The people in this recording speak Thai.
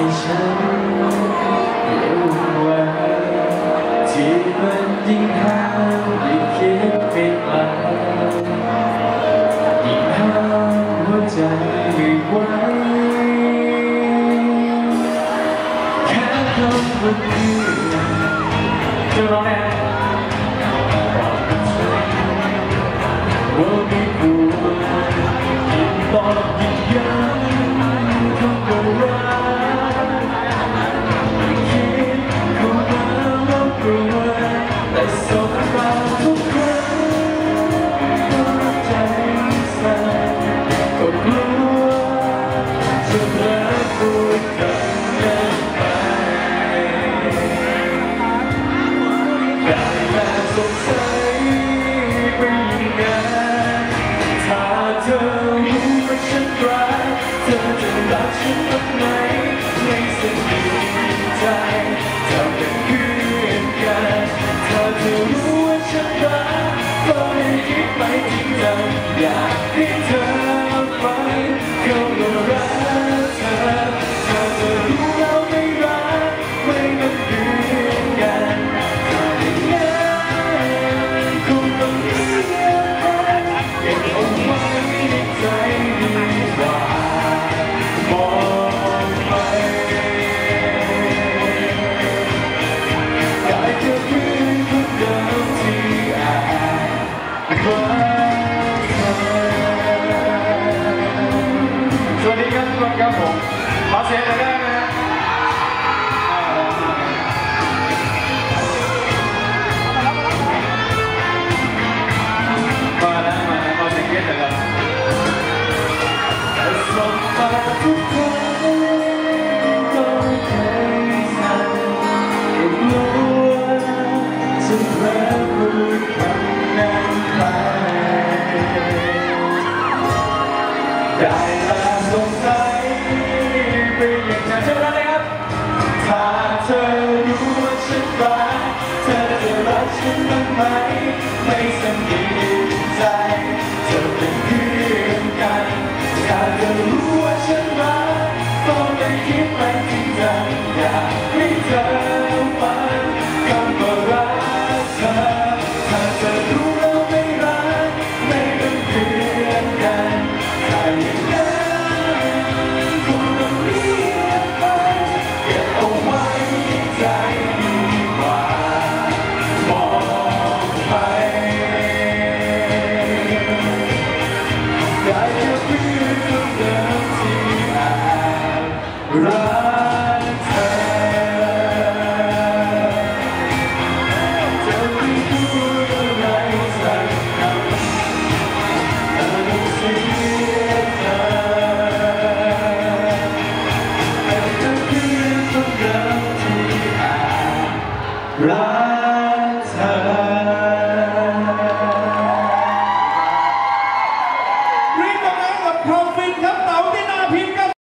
ให้ฉันรู้ไว้ที่มันยิ่งห้ามยิ่งคิดไปไกลยิ่งห้ามหัวใจไว้แค่คำว่าเพื่อนั้อ ไปอีกแล้วอยากให้เธอ Masih ada. ไปอีกนานถ้าเธอรู้ว่าฉันรักเธอจะรักฉันไหมไม่สนิทใจเธอเป็นเพื่อกันอยากจะรู้ว่าฉันรักตองไปคิดไปจริจัอยากให้เธอฟังคำว่ารักเธอถ้าเธอรู้แล้ไม่รักไม่เป็นเพื่อกันใคร 라.